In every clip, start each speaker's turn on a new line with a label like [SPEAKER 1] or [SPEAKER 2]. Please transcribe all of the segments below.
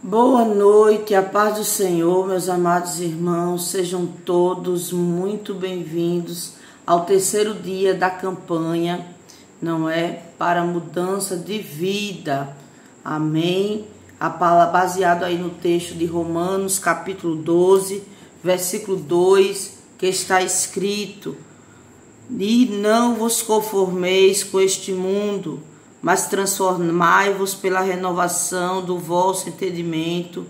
[SPEAKER 1] Boa noite, a paz do Senhor, meus amados irmãos, sejam todos muito bem-vindos ao terceiro dia da campanha, não é? Para mudança de vida. Amém. A palavra baseado aí no texto de Romanos, capítulo 12, versículo 2, que está escrito: E não vos conformeis com este mundo, mas transformai-vos pela renovação do vosso entendimento,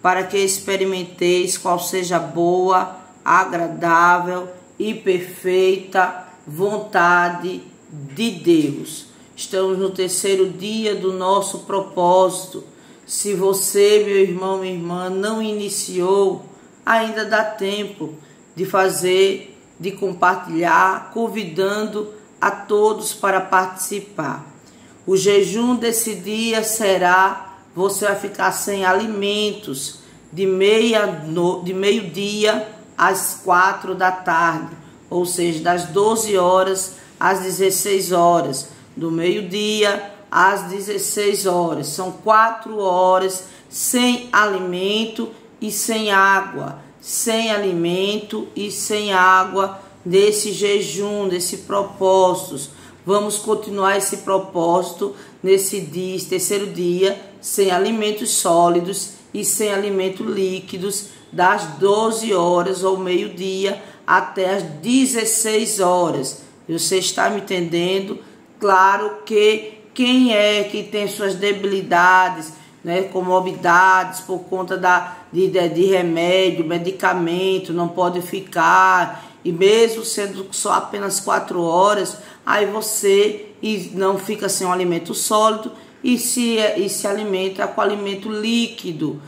[SPEAKER 1] para que experimenteis qual seja boa, agradável e perfeita vontade de Deus. Estamos no terceiro dia do nosso propósito. Se você, meu irmão, minha irmã, não iniciou, ainda dá tempo de fazer, de compartilhar, convidando a todos para participar. O jejum desse dia será, você vai ficar sem alimentos de meia no, de meio-dia às quatro da tarde, ou seja, das 12 horas às 16 horas, do meio-dia às 16 horas. São quatro horas sem alimento e sem água, sem alimento e sem água desse jejum, desse propósito Vamos continuar esse propósito nesse dia, terceiro dia, sem alimentos sólidos e sem alimentos líquidos, das 12 horas ou meio-dia até as 16 horas. Você está me entendendo? Claro que quem é que tem suas debilidades, né, comorbidades por conta da, de, de remédio, medicamento, não pode ficar, e mesmo sendo só apenas quatro horas, aí você não fica sem um alimento sólido e se, e se alimenta com alimento líquido.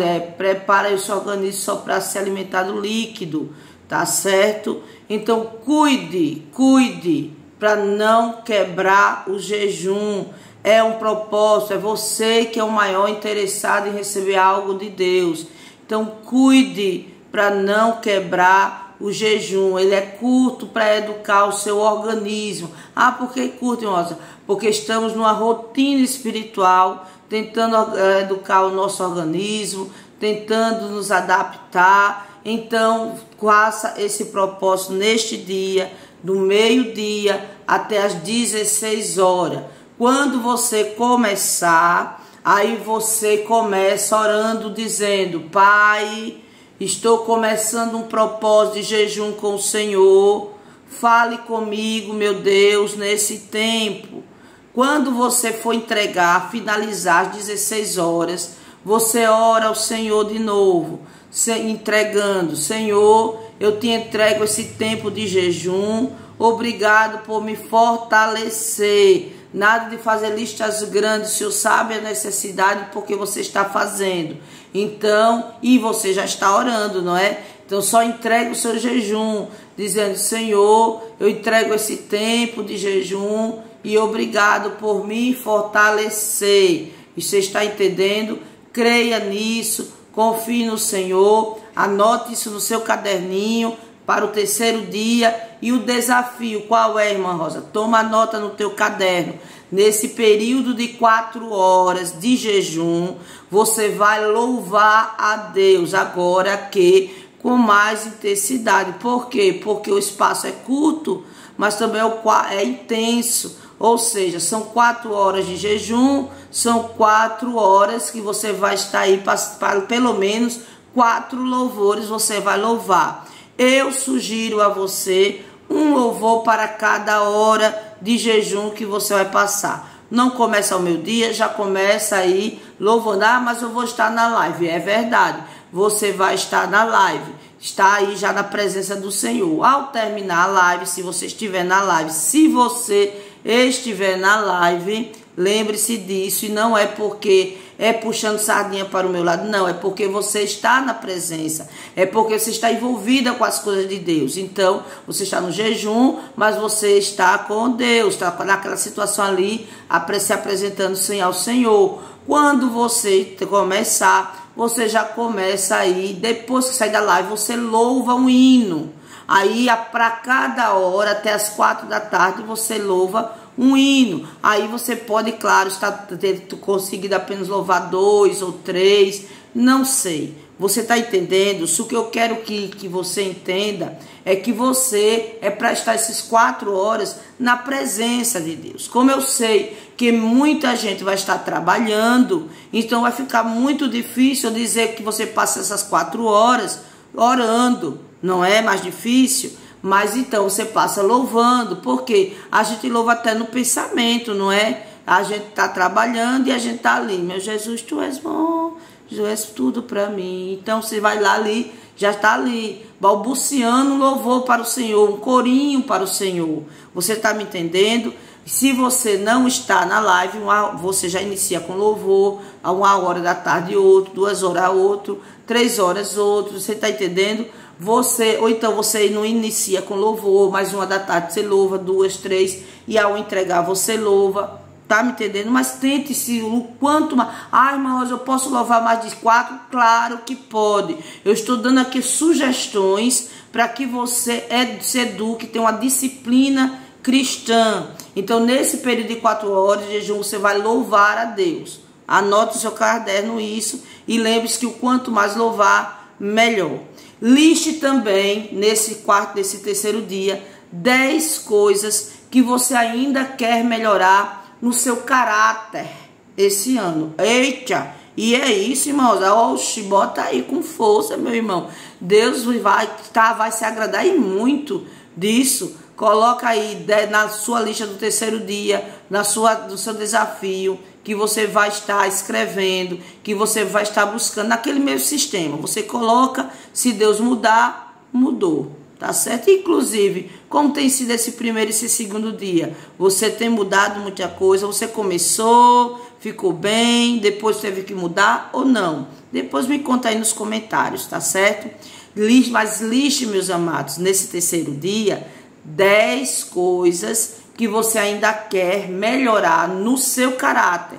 [SPEAKER 1] É, prepara o seu organismo só para se alimentar do líquido, tá certo? Então cuide, cuide para não quebrar o jejum. É um propósito, é você que é o maior interessado em receber algo de Deus. Então cuide para não quebrar o jejum, ele é curto para educar o seu organismo. Ah, por que curto, irmãos? Porque estamos numa rotina espiritual, tentando eh, educar o nosso organismo, tentando nos adaptar. Então, faça esse propósito neste dia, do meio-dia até as 16 horas. Quando você começar, aí você começa orando, dizendo: Pai Estou começando um propósito de jejum com o Senhor. Fale comigo, meu Deus, nesse tempo. Quando você for entregar, finalizar às 16 horas, você ora ao Senhor de novo, entregando: Senhor, eu te entrego esse tempo de jejum. Obrigado por me fortalecer. Nada de fazer listas grandes, o Senhor sabe a necessidade porque você está fazendo. Então, e você já está orando, não é? Então só entrega o seu jejum, dizendo: Senhor, eu entrego esse tempo de jejum e obrigado por me fortalecer. E você está entendendo? Creia nisso, confie no Senhor, anote isso no seu caderninho para o terceiro dia e o desafio, qual é, irmã Rosa? Toma nota no teu caderno. Nesse período de quatro horas de jejum, você vai louvar a Deus agora que com mais intensidade. Por quê? Porque o espaço é curto, mas também é, é intenso. Ou seja, são quatro horas de jejum, são quatro horas que você vai estar aí para, para pelo menos quatro louvores você vai louvar. Eu sugiro a você um louvor para cada hora de jejum que você vai passar. Não começa ao meu dia, já começa aí louvando. Ah, mas eu vou estar na live. É verdade, você vai estar na live. Está aí já na presença do Senhor. Ao terminar a live, se você estiver na live, se você estiver na live, lembre-se disso. E não é porque é puxando sardinha para o meu lado. Não, é porque você está na presença. É porque você está envolvida com as coisas de Deus. Então, você está no jejum, mas você está com Deus, está naquela situação ali, se apresentando ao Senhor. Quando você começar, você já começa aí, depois que sai da live, você louva um hino. Aí, para cada hora, até as quatro da tarde, você louva um hino. Aí você pode, claro, estar ter conseguido apenas louvar dois ou três, não sei. Você está entendendo? Se o que eu quero que, que você entenda é que você é para estar essas quatro horas na presença de Deus. Como eu sei que muita gente vai estar trabalhando, então vai ficar muito difícil dizer que você passa essas quatro horas orando. Não é mais difícil? Mas então você passa louvando, porque a gente louva até no pensamento, não é? A gente está trabalhando e a gente está ali. Meu Jesus, tu és bom, tu és tudo para mim. Então você vai lá ali, já está ali, balbuciando louvor para o Senhor, um corinho para o Senhor. Você está me entendendo? Se você não está na live, uma, você já inicia com louvor, a uma hora da tarde outro, duas horas outro, três horas outro, você está entendendo? Você, ou então você não inicia com louvor, mais uma da tarde você louva, duas, três, e ao entregar você louva, tá me entendendo? Mas tente se o quanto mais. Ai, irmãos, eu posso louvar mais de quatro? Claro que pode. Eu estou dando aqui sugestões para que você se eduque, tenha uma disciplina cristã. Então, nesse período de quatro horas de jejum, você vai louvar a Deus. Anote o seu caderno isso e lembre-se que o quanto mais louvar, melhor. Liste também, nesse quarto, desse terceiro dia, 10 coisas que você ainda quer melhorar no seu caráter esse ano. Eita! E é isso, irmãos. Oxe, bota aí com força, meu irmão. Deus vai, tá, vai se agradar e muito disso. Coloca aí na sua lista do terceiro dia, na sua, no seu desafio que você vai estar escrevendo, que você vai estar buscando naquele mesmo sistema. Você coloca, se Deus mudar, mudou. Tá certo? Inclusive, como tem sido esse primeiro e esse segundo dia? Você tem mudado muita coisa? Você começou, ficou bem, depois teve que mudar ou não? Depois me conta aí nos comentários, tá certo? Mas liste, meus amados, nesse terceiro dia, 10 coisas que você ainda quer melhorar no seu caráter,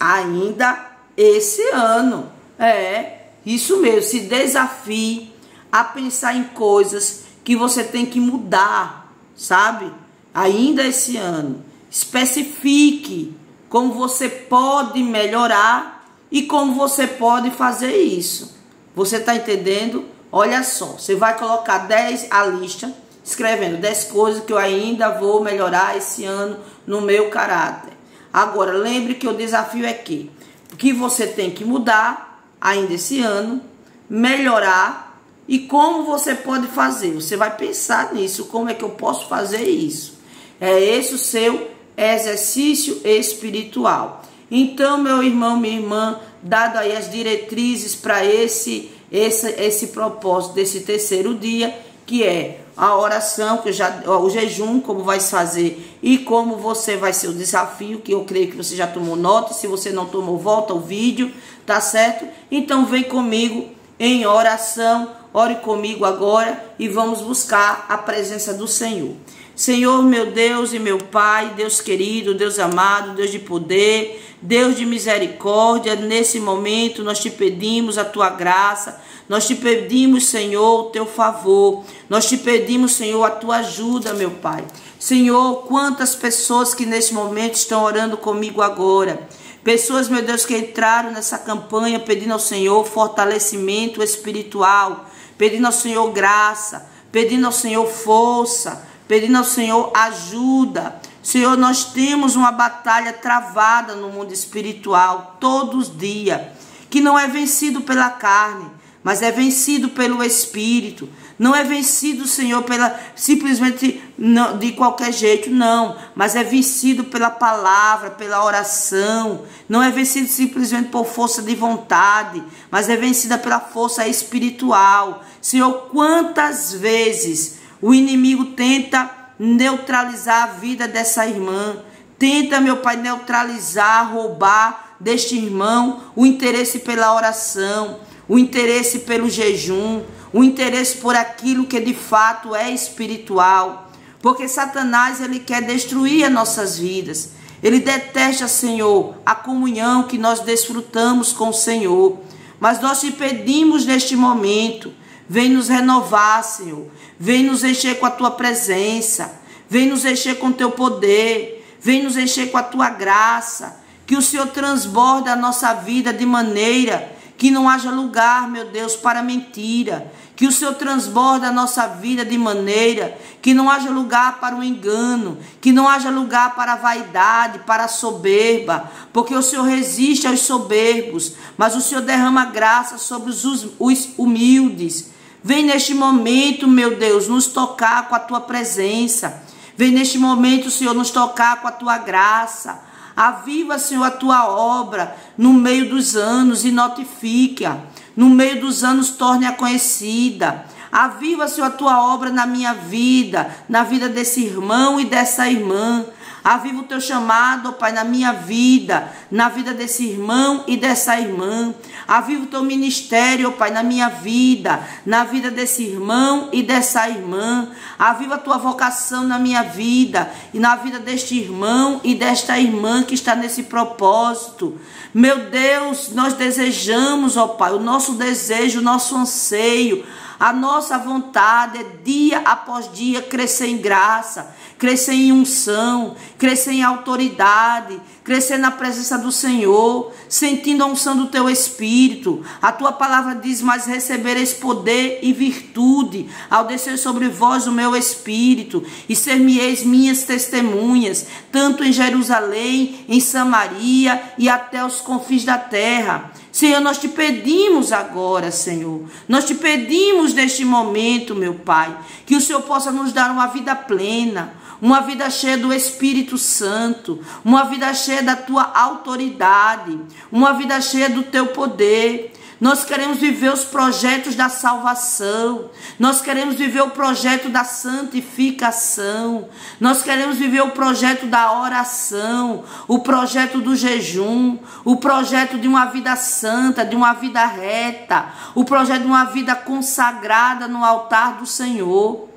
[SPEAKER 1] ainda esse ano. É, isso mesmo. Se desafie a pensar em coisas que você tem que mudar, sabe? Ainda esse ano. Especifique como você pode melhorar e como você pode fazer isso. Você está entendendo? Olha só, você vai colocar 10 a lista escrevendo 10 coisas que eu ainda vou melhorar esse ano no meu caráter. Agora, lembre que o desafio é que, que você tem que mudar ainda esse ano, melhorar e como você pode fazer. Você vai pensar nisso, como é que eu posso fazer isso. É esse o seu exercício espiritual. Então, meu irmão, minha irmã, dado aí as diretrizes para esse, esse, esse propósito desse terceiro dia, que é a oração, que já, o jejum, como vai se fazer e como você vai ser o desafio, que eu creio que você já tomou nota. Se você não tomou, volta o vídeo, tá certo? Então vem comigo em oração, ore comigo agora e vamos buscar a presença do Senhor. Senhor, meu Deus e meu Pai, Deus querido, Deus amado, Deus de poder, Deus de misericórdia, nesse momento nós te pedimos a tua graça, nós te pedimos, Senhor, o teu favor, nós te pedimos, Senhor, a tua ajuda, meu Pai. Senhor, quantas pessoas que nesse momento estão orando comigo agora. Pessoas, meu Deus, que entraram nessa campanha pedindo ao Senhor fortalecimento espiritual, pedindo ao Senhor graça, pedindo ao Senhor força, pedindo ao Senhor ajuda. Senhor, nós temos uma batalha travada no mundo espiritual todos os dias, que não é vencido pela carne, mas é vencido pelo Espírito. Não é vencido, Senhor, pela simplesmente não, de qualquer jeito, não, mas é vencido pela palavra, pela oração. Não é vencido simplesmente por força de vontade, mas é vencida pela força espiritual. Senhor, quantas vezes o inimigo tenta neutralizar a vida dessa irmã. Tenta, meu Pai, neutralizar, roubar deste irmão o interesse pela oração, o interesse pelo jejum, o interesse por aquilo que de fato é espiritual. Porque Satanás ele quer destruir as nossas vidas. Ele detesta, Senhor, a comunhão que nós desfrutamos com o Senhor. Mas nós te pedimos neste momento Vem nos renovar, Senhor. Vem nos encher com a tua presença. Vem nos encher com o teu poder. Vem nos encher com a tua graça. Que o Senhor transborde a nossa vida de maneira que não haja lugar, meu Deus, para mentira. Que o Senhor transborde a nossa vida de maneira que não haja lugar para o engano, que não haja lugar para a vaidade, para a soberba, porque o Senhor resiste aos soberbos, mas o Senhor derrama graça sobre os humildes. Vem neste momento, meu Deus, nos tocar com a tua presença. Vem neste momento, Senhor, nos tocar com a tua graça. Aviva, Senhor, a tua obra no meio dos anos e notifique-a. No meio dos anos, torne-a conhecida. Aviva, Senhor, a tua obra na minha vida, na vida desse irmão e dessa irmã. Aviva o teu chamado, ó Pai, na minha vida, na vida desse irmão e dessa irmã. Aviva o teu ministério, ó Pai, na minha vida, na vida desse irmão e dessa irmã. Aviva a tua vocação na minha vida e na vida deste irmão e desta irmã que está nesse propósito. Meu Deus, nós desejamos, ó Pai, o nosso desejo, o nosso anseio a nossa vontade é dia após dia crescer em graça, crescer em unção, crescer em autoridade, crescer na presença do Senhor, sentindo a unção do teu espírito. A tua palavra diz: Mas recebereis poder e virtude ao descer sobre vós o meu espírito, e ser-me-eis minhas testemunhas, tanto em Jerusalém, em Samaria e até os confins da terra. Senhor, nós te pedimos agora, Senhor. Nós te pedimos neste momento, meu Pai, que o Senhor possa nos dar uma vida plena, uma vida cheia do Espírito Santo, uma vida cheia da tua autoridade, uma vida cheia do teu poder. Nós queremos viver os projetos da salvação. Nós queremos viver o projeto da santificação. Nós queremos viver o projeto da oração, o projeto do jejum, o projeto de uma vida santa, de uma vida reta, o projeto de uma vida consagrada no altar do Senhor.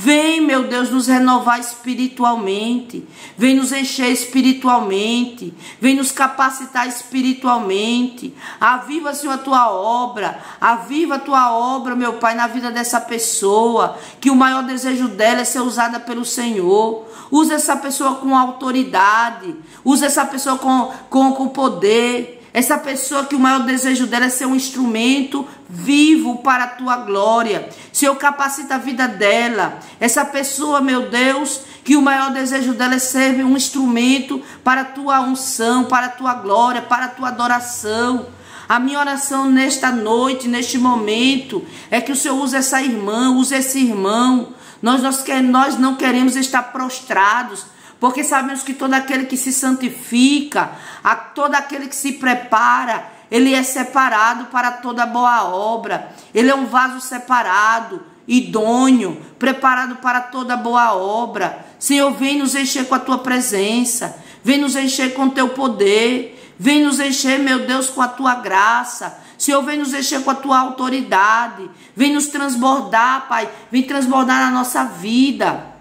[SPEAKER 1] Vem, meu Deus, nos renovar espiritualmente. Vem nos encher espiritualmente. Vem nos capacitar espiritualmente. Aviva, Senhor, a tua obra. Aviva a tua obra, meu Pai, na vida dessa pessoa. Que o maior desejo dela é ser usada pelo Senhor. Usa essa pessoa com autoridade. Usa essa pessoa com, com, com poder. Essa pessoa que o maior desejo dela é ser um instrumento vivo para a tua glória. Senhor, capacita a vida dela. Essa pessoa, meu Deus, que o maior desejo dela é ser um instrumento para a tua unção, para a tua glória, para a tua adoração. A minha oração nesta noite, neste momento, é que o Senhor use essa irmã, use esse irmão. Nós, nós, nós não queremos estar prostrados porque sabemos que todo aquele que se santifica, a todo aquele que se prepara, ele é separado para toda boa obra. Ele é um vaso separado, idôneo, preparado para toda boa obra. Senhor, vem nos encher com a tua presença, vem nos encher com o teu poder, vem nos encher, meu Deus, com a tua graça. Senhor, vem nos encher com a tua autoridade, vem nos transbordar, Pai, vem transbordar na nossa vida.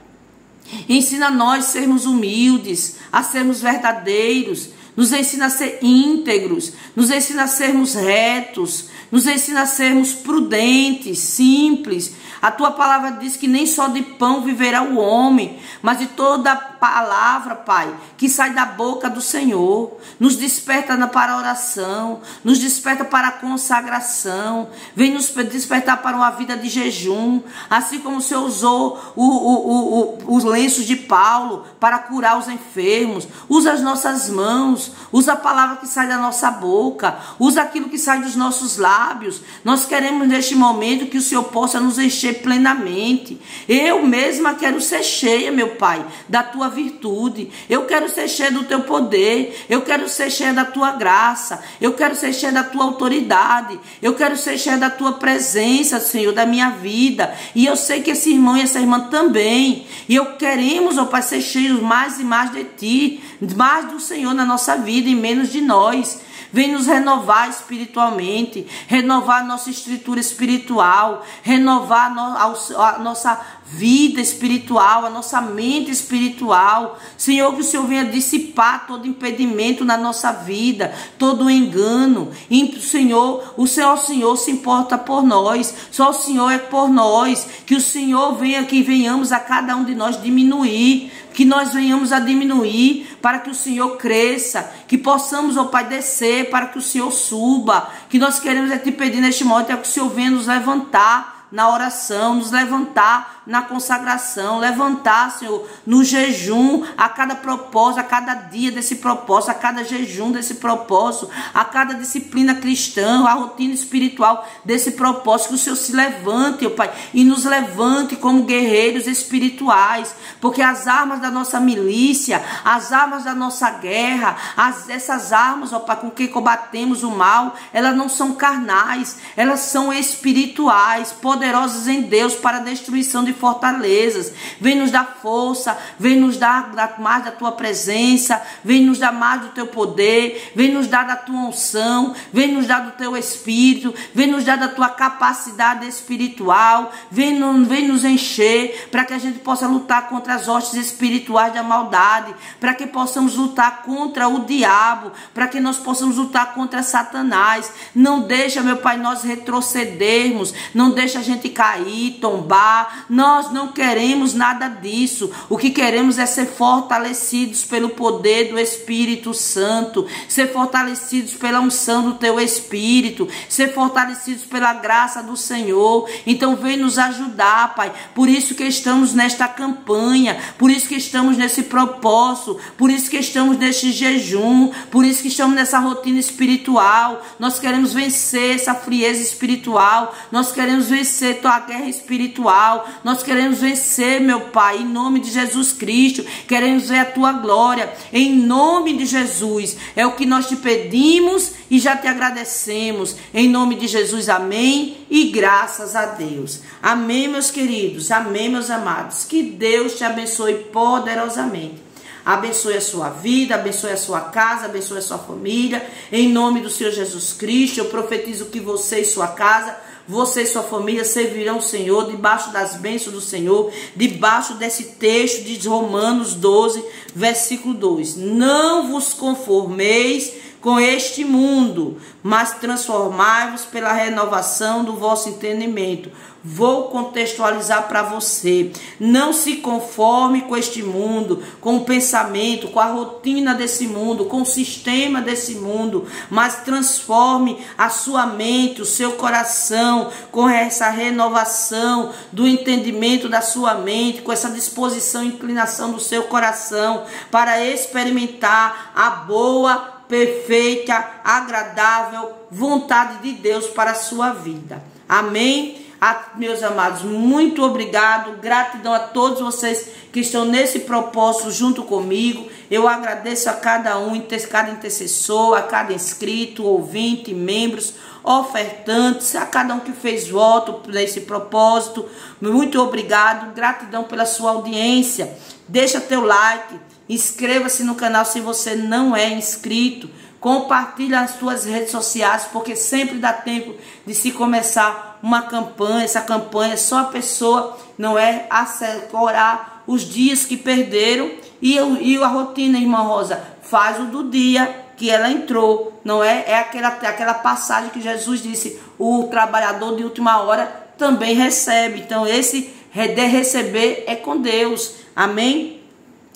[SPEAKER 1] Ensina nós a sermos humildes, a sermos verdadeiros, nos ensina a ser íntegros, nos ensina a sermos retos, nos ensina a sermos prudentes, simples. A tua palavra diz que nem só de pão viverá o homem, mas de toda palavra, Pai, que sai da boca do Senhor. Nos desperta para a oração, nos desperta para a consagração, vem nos despertar para uma vida de jejum, assim como o Senhor usou o, o, o, os lenços de Paulo para curar os enfermos. Usa as nossas mãos, usa a palavra que sai da nossa boca, usa aquilo que sai dos nossos lábios. Nós queremos neste momento que o Senhor possa nos encher plenamente. Eu mesma quero ser cheia, meu Pai, da tua tua virtude. Eu quero ser cheia do teu poder. Eu quero ser cheia da tua graça. Eu quero ser cheia da tua autoridade. Eu quero ser cheia da tua presença, Senhor, da minha vida. E eu sei que esse irmão e essa irmã também. E eu queremos, ó Pai, ser cheios mais e mais de ti, mais do Senhor na nossa vida e menos de nós. Vem nos renovar espiritualmente, renovar nossa estrutura espiritual, renovar a nossa vida espiritual, a nossa mente espiritual. Senhor, que o Senhor venha dissipar todo impedimento na nossa vida, todo engano. E, Senhor, o Senhor, o Senhor se importa por nós. Só o Senhor é por nós. Que o Senhor venha que venhamos a cada um de nós diminuir que nós venhamos a diminuir para que o Senhor cresça, que possamos, ó Pai, descer para que o Senhor suba, que nós queremos é te pedir neste momento, é que o Senhor venha nos levantar na oração, nos levantar na consagração, levantar, Senhor, no jejum, a cada propósito, a cada dia desse propósito, a cada jejum desse propósito, a cada disciplina cristã, a rotina espiritual desse propósito, que o Senhor se levante, ó Pai, e nos levante como guerreiros espirituais, porque as armas da nossa milícia, as armas da nossa guerra, as, essas armas, ó Pai, com que combatemos o mal, elas não são carnais, elas são espirituais, poderosas em Deus para a destruição de fortalezas. Vem nos dar força, vem nos dar, dar mais da tua presença, vem nos dar mais do teu poder, vem nos dar da tua unção, vem nos dar do teu espírito, vem nos dar da tua capacidade espiritual, vem, vem nos encher para que a gente possa lutar contra as hostes espirituais da maldade, para que possamos lutar contra o diabo, para que nós possamos lutar contra Satanás. Não deixa, meu Pai, nós retrocedermos, não deixa a gente cair, tombar. Nós não queremos nada disso. O que queremos é ser fortalecidos pelo poder do Espírito Santo, ser fortalecidos pela unção do teu Espírito, ser fortalecidos pela graça do Senhor. Então vem nos ajudar, Pai. Por isso que estamos nesta campanha, por isso que estamos nesse propósito, por isso que estamos neste jejum, por isso que estamos nessa rotina espiritual. Nós queremos vencer essa frieza espiritual. Nós queremos vencer tua guerra espiritual. Nós queremos vencer, meu Pai, em nome de Jesus Cristo. Queremos ver a tua glória, em nome de Jesus. É o que nós te pedimos e já te agradecemos. Em nome de Jesus, amém. E graças a Deus. Amém, meus queridos. Amém, meus amados. Que Deus te abençoe poderosamente. Abençoe a sua vida, abençoe a sua casa, abençoe a sua família. Em nome do Senhor Jesus Cristo, eu profetizo que você e sua casa você e sua família servirão o Senhor debaixo das bênçãos do Senhor, debaixo desse texto de Romanos 12, versículo 2. Não vos conformeis com este mundo, mas transformai-vos pela renovação do vosso entendimento. Vou contextualizar para você. Não se conforme com este mundo, com o pensamento, com a rotina desse mundo, com o sistema desse mundo, mas transforme a sua mente, o seu coração, com essa renovação do entendimento da sua mente, com essa disposição e inclinação do seu coração para experimentar a boa, perfeita, agradável vontade de Deus para a sua vida. Amém? A, meus amados, muito obrigado, gratidão a todos vocês que estão nesse propósito junto comigo. Eu agradeço a cada um, cada intercessor, a cada inscrito, ouvinte, membros, ofertantes, a cada um que fez voto nesse propósito. Muito obrigado, gratidão pela sua audiência. Deixa teu like, Inscreva-se no canal se você não é inscrito. Compartilhe nas suas redes sociais, porque sempre dá tempo de se começar uma campanha. Essa campanha é só a pessoa não é assegurar os dias que perderam e, e a rotina, irmã Rosa, faz o do dia que ela entrou, não é? É aquela, aquela passagem que Jesus disse: o trabalhador de última hora também recebe. Então, esse de receber é com Deus. Amém?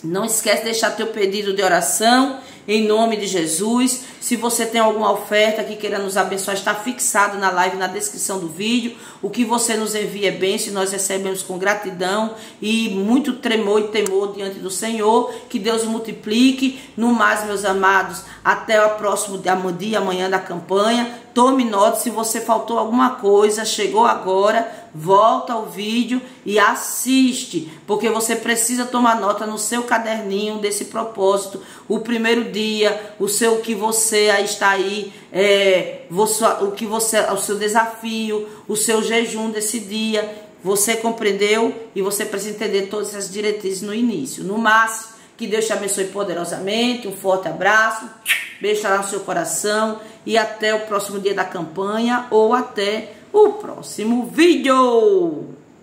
[SPEAKER 1] Não esquece de deixar teu pedido de oração em nome de Jesus. Se você tem alguma oferta que queira nos abençoar, está fixado na live, na descrição do vídeo. O que você nos envia é bênção, nós recebemos com gratidão e muito tremor e temor diante do Senhor. Que Deus multiplique. No mais, meus amados, até o próximo dia, amanhã da campanha. Tome nota se você faltou alguma coisa, chegou agora, volta ao vídeo e assiste, porque você precisa tomar nota no seu caderninho desse propósito. O primeiro dia, o seu que você aí está aí, é, você, o que você, o seu desafio, o seu jejum desse dia. Você compreendeu e você precisa entender todas essas diretrizes no início. No máximo, que Deus te abençoe poderosamente. Um forte abraço. Beijo lá no seu coração e até o próximo dia da campanha ou até o próximo vídeo.